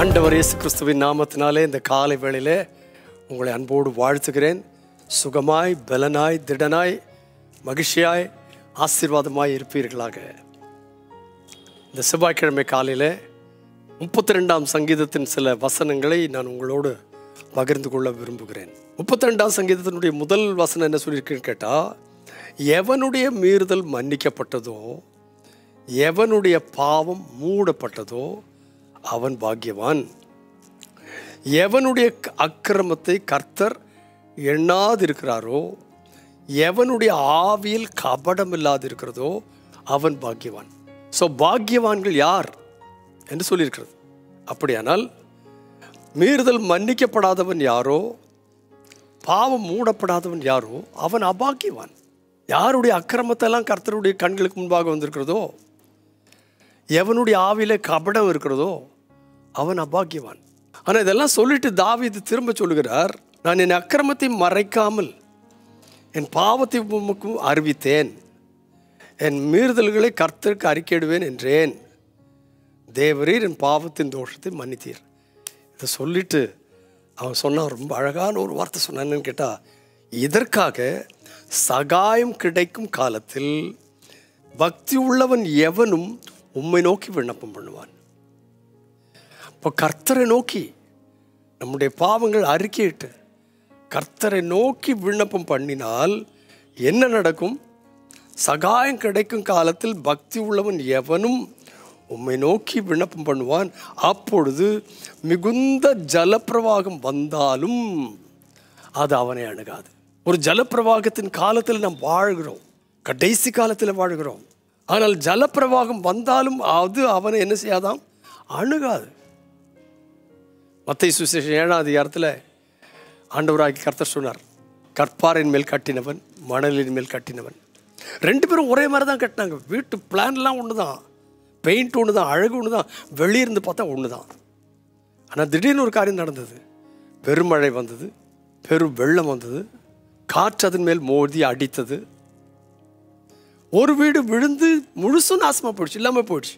ஆண்டவர் இயேசு கிறிஸ்துவின் நாமத்தினாலே இந்த காலை வேளையிலே உங்களை அன்போடு வாழ்த்துகிறேன். சுகமாய் பலனாய் திடனாய் மகிழ்ச்சியாய் ஆசீர்வாதமாய் இருப்பீர்களாக. இந்த செவ்வாய்க்கிழமை காலையில் முப்பத்தி ரெண்டாம் சங்கீதத்தின் சில வசனங்களை நான் உங்களோடு பகிர்ந்து கொள்ள விரும்புகிறேன். முப்பத்தி ரெண்டாம் சங்கீதத்தினுடைய முதல் வசனம் என்ன சொல்லியிருக்குன்னு கேட்டால் எவனுடைய மீறுதல் மன்னிக்கப்பட்டதோ எவனுடைய பாவம் மூடப்பட்டதோ அவன் பாக்கியவான். எவனுடைய அக்கிரமத்தை கர்த்தர் எண்ணாதிருக்கிறாரோ எவனுடைய ஆவியில் கபடம் இல்லாதிருக்கிறதோ அவன் பாக்கியவான். ஸோ பாக்கியவான்கள் யார் என்று சொல்லியிருக்கிறது. அப்படியானால் மீறுதல் மன்னிக்கப்படாதவன் யாரோ பாவம் மூடப்படாதவன் யாரோ அவன் அபாக்கியவான். யாருடைய அக்கிரமத்தெல்லாம் கர்த்தருடைய கண்களுக்கு முன்பாக வந்திருக்கிறதோ எவனுடைய ஆவியில் கபடம் இருக்கிறதோ அவன் அபாக்கியவான். ஆனால் இதெல்லாம் சொல்லிட்டு தாவிது திரும்ப சொல்லுகிறார் நான் என் அக்கிரமத்தை மறைக்காமல் என் பாவத்தை உமக்கு அறிவித்தேன். என் மீறுதல்களை கர்த்தருக்கு அறிக்கையிடுவேன் என்றேன். தேவரீர் என் பாவத்தின் தோஷத்தை மன்னித்தீர். இதை சொல்லிட்டு அவன் சொன்னான் ரொம்ப அழகான ஒரு வார்த்தை சொன்னான்னு கேட்டால் இதற்காக சகாயம் கிடைக்கும் காலத்தில் பக்தி உள்ளவன் எவனும் உம்மை நோக்கி விண்ணப்பம் பண்ணுவான். இப்போ கர்த்தரை நோக்கி நம்முடைய பாவங்கள் அறிக்கையிட்டு கர்த்தரை நோக்கி விண்ணப்பம் பண்ணினால் என்ன நடக்கும்? சகாயம் கிடைக்கும் காலத்தில் பக்தி உள்ளவன் எவனும் உம்மை நோக்கி விண்ணப்பம் பண்ணுவான். அப்பொழுது மிகுந்த ஜலப்பிரவாகம் வந்தாலும் அது அவனை அணுகாது. ஒரு ஜலப்பிரவாகத்தின் காலத்தில் நாம் வாழ்கிறோம். கடைசி காலத்தில் வாழ்கிறோம். ஆனால் ஜலப்பிரவாகம் வந்தாலும் அது அவனை என்ன செய்யாதாம்? அணுகாது. மத்திய சுசேஷன் ஏழாம் அதிகாரத்தில் ஆண்டவராகி கர்த்தர் சொன்னார் கற்பாரின் மேல் கட்டினவன் மணலின் மேல் கட்டினவன். ரெண்டு பேரும் ஒரே மாதிரி தான் கட்டினாங்க. வீட்டு பிளான்லாம் ஒன்று தான் பெயிண்ட் ஒன்று தான் அழகு ஒன்று தான் வெளியிருந்து பார்த்தா ஒன்று தான் ஆனால் திடீர்னு ஒரு காரியம் நடந்தது. பெருமழை வந்தது பெரும் வெள்ளம் வந்தது காற்று அதன் மேல் மோதி அடித்தது. ஒரு வீடு விழுந்து முழுசும் நாசமாக போயிடுச்சு இல்லாமல் போயிடுச்சு.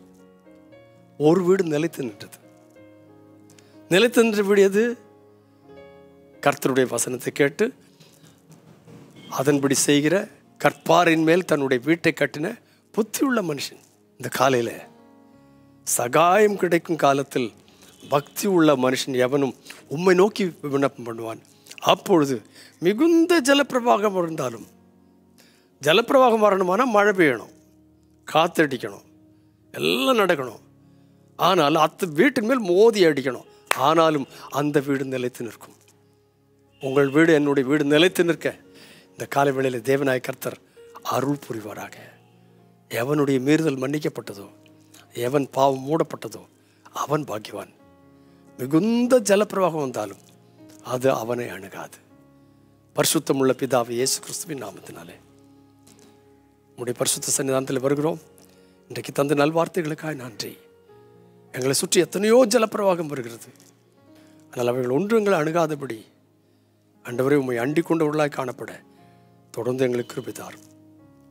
ஒரு வீடு நிலைத்து நின்றது. நிலைத்து விடியது கர்த்தருடைய வசனத்தை கேட்டு அதன்படி செய்கிற கற்பாரின் மேல் தன்னுடைய வீட்டை கட்டின புத்தியுள்ள மனுஷன் இந்த காலையில். சகாயம் கிடைக்கும் காலத்தில் பக்தி உள்ள மனுஷன் எவனும் உம்மை நோக்கி விண்ணப்பம் பண்ணுவான். அப்பொழுது மிகுந்த ஜலப்பிரவாகம் இருந்தாலும் ஜலப்பிரவாகம் வரணுமானால் மழை பெய்யணும் காத்தடிக்கணும் எல்லாம் நடக்கணும். ஆனால் அத்து வீட்டின் மேல் மோதி அடிக்கணும். ஆனாலும் அந்த வீடு நிலைத்து நிற்கும். உங்கள் வீடு என்னுடைய வீடு நிலைத்து நிற்க. இந்த காலை வேளையில் தேவநாய கர்த்தர் அருள் புரிவாராக. எவனுடைய மீறுதல் மன்னிக்கப்பட்டதோ எவன் பாவம் மூடப்பட்டதோ அவன் பாக்கியவான். மிகுந்த ஜலப்பிரவாகம் வந்தாலும் அது அவனை அணுகாது. பரிசுத்தமுள்ள பிதாவை இயேசு கிறிஸ்துவின் நாமத்தினாலே. உடைய பரிசுத்த சன்னிதானத்தில் வருகிறோம். இன்றைக்கு தந்த நல்வார்த்தைகளுக்காக நன்றி. எங்களை சுற்றி எத்தனையோ ஜலப்பிரவாகம் வருகிறது. ஆனால் அவைகள் ஒன்று எங்களை அணுகாதபடி அண்டவரை உம்மை அண்டிக் கொண்டவர்களாய் காணப்பட தொடர்ந்து எங்களுக்கு கிருபிதார்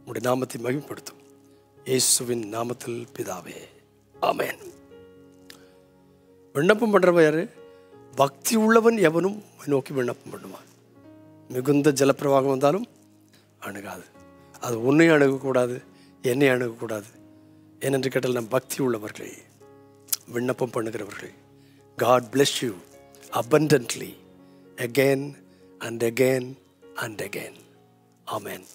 உடைய நாமத்தை மகிமைப்படுத்தும். இயேசுவின் நாமத்தில் பிதாவே. ஆமேன். விண்ணப்பம் பண்றவன் யாரு? பக்தி உள்ளவன் எவனும் நோக்கி விண்ணப்பம் பண்ணுவான். மிகுந்த ஜலப்பிரவாகம் வந்தாலும் அணுகாது. அது உன்னை அணுகக்கூடாது என்னை அணுகக்கூடாது. ஏனென்று கேட்டால் நம் பக்தி உள்ளவர்களே. விண்ணப்பம் பண்ணுகிறவர்கள் God bless you abundantly again and again and again amen